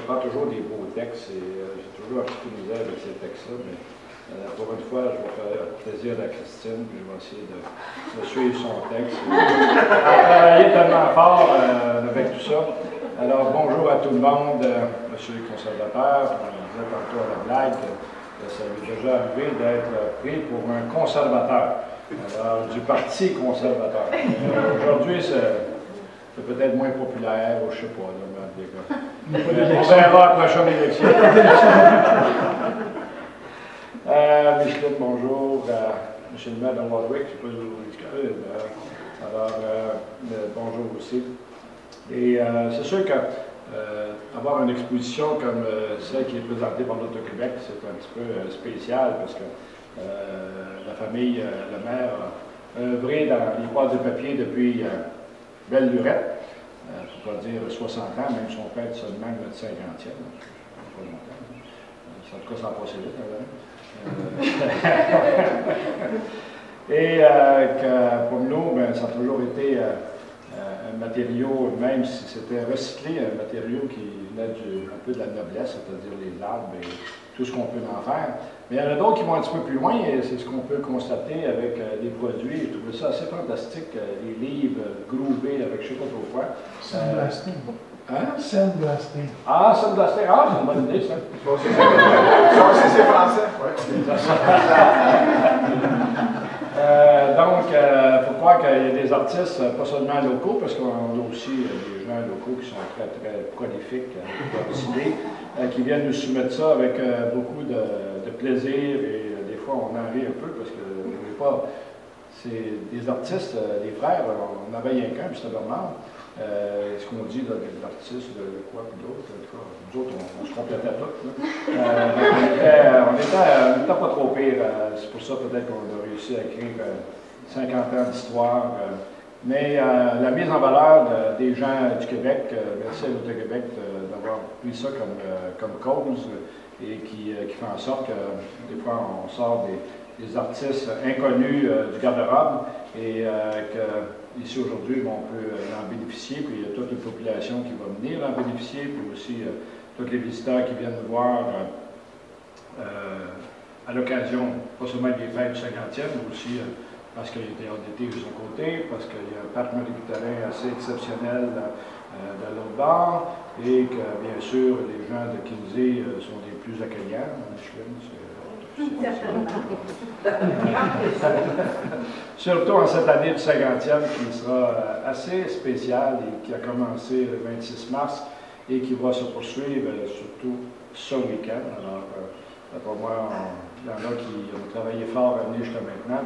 prépare toujours des beaux textes et euh, j'ai toujours un petit peu de misère avec ces textes-là, mais euh, pour une fois, je vais faire plaisir à Christine, puis je vais essayer de, de suivre son texte. Elle travaillé tellement fort euh, avec tout ça. Alors, bonjour à tout le monde, monsieur le conservateur. On disait tantôt à la blague que ça lui est déjà arrivé d'être pris pour un conservateur. Alors, du Parti conservateur. Aujourd'hui, c'est c'est peut-être moins populaire, ou je ne sais pas, là, mais en cas. On verra à la prochaine élection. Euh, Micheline, bonjour. Euh, Michel Maire de Warwick, je ne sais pas où vous. Euh, alors, euh, euh, bonjour aussi. Et euh, c'est sûr que avoir une exposition comme celle qui est présentée par l'Auto-Québec, c'est un petit peu spécial parce que la famille, le maire, a œuvré dans les boîtes de papier depuis belle lurette, euh, pour pas dire 60 ans, même son père seulement notre 50e. Pas longtemps. Euh, En tout cas, ça a passé vite. hein, euh, Et euh, pour nous, ben, ça a toujours été un matériau, même si c'était recyclé, un matériau qui venait du- un peu de la noblesse, c'est-à-dire les arbres et tout ce qu'on peut en faire. Mais il y en a d'autres qui vont un petit peu plus loin, et c'est ce qu'on peut constater avec euh, les produits. Je trouvais ça assez fantastique, euh, les livres euh, groovés avec je ne sais pas trop quoi. Sandblasting. Hein? Sandblasting. Ah, blastait. Ah, c'est une bonne idée, ça. Ça aussi, c'est français. Ouais. Euh, donc, il qu'il y a des artistes, euh, pas seulement locaux, parce qu'on a aussi euh, des gens locaux qui sont très, très prolifiques, euh, qui viennent nous soumettre ça avec beaucoup de, de plaisir et des fois on en rit un peu parce que pas. C'est des artistes, des frères, on avait rien qu'un, c'était Bernard. Euh, ce qu'on dit là, des artistes de, de quoi puis d'autres, nous autres, on, se complétait tous. Euh, on était, on était, on était pas trop pire. c'est pour ça peut-être qu'on a réussi à écrire 50 ans d'histoire. euh, mais euh, la mise en valeur de- des gens du Québec, euh, merci à l'Auto-Québec d'avoir pris ça comme, comme cause et qui, qui fait en sorte que des fois on sort des, artistes inconnus du garde-robe et euh, que ici aujourd'hui on peut en bénéficier, puis il y a toute une population qui va venir en bénéficier, puis aussi tous les visiteurs qui viennent nous voir à l'occasion, pas seulement des fêtes du 50e, mais aussi parce qu'il y a des d'été de son côté, parce qu'il y a un parc assez exceptionnel euh, de l'autre bord, et que bien sûr les gens de Kinsey euh, sont des plus accueillants. Surtout en cette année du 50e qui sera euh, assez spéciale et qui a commencé le 26 mars et qui va se poursuivre surtout ce week-end. Alors, pour moi, il y en a qui ont travaillé fort à venir jusqu'à maintenant.